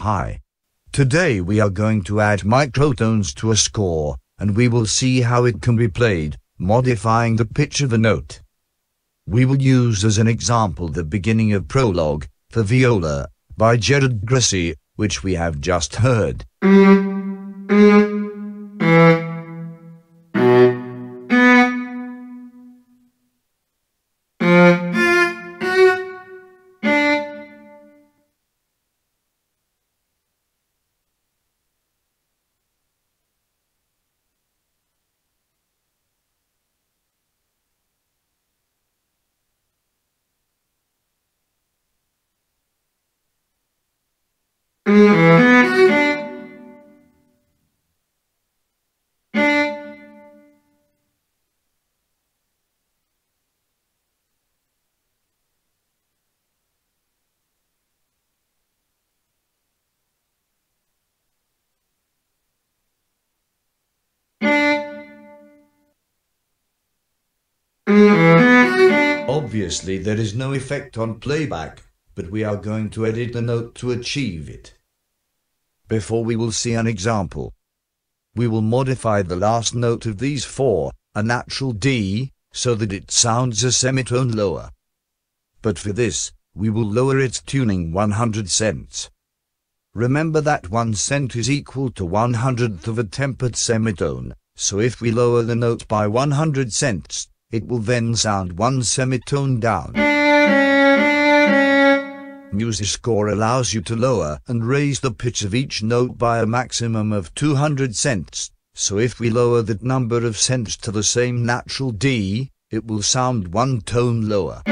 Hi. Today we are going to add microtones to a score, and we will see how it can be played, modifying the pitch of a note. We will use as an example the beginning of Prologue, for Viola, by Gerard Grisey, which we have just heard. Obviously there is no effect on playback, but we are going to edit the note to achieve it. Before we will see an example. We will modify the last note of these four, a natural D, so that it sounds a semitone lower. But for this, we will lower its tuning 100 cents. Remember that 1 cent is equal to 1 hundredth of a tempered semitone, so if we lower the note by 100 cents, it will then sound one semitone down. MuseScore allows you to lower and raise the pitch of each note by a maximum of 200 cents, so if we lower that number of cents to the same natural D, it will sound one tone lower.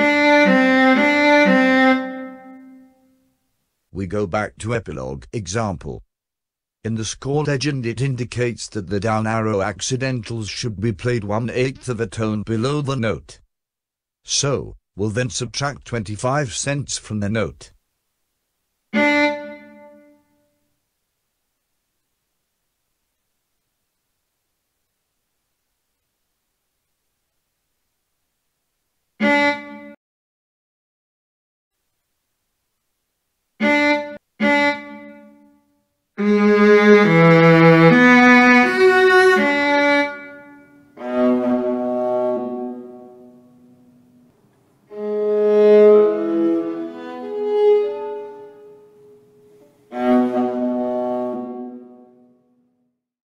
We go back to epilogue example. In the score legend it indicates that the down arrow accidentals should be played one-eighth of a tone below the note. So, we'll then subtract 25 cents from the note.